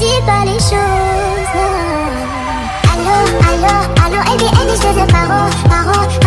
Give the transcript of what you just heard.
dis pas les choses. Allô, allô, allô, elle dit, elle dit, je te parole, parole.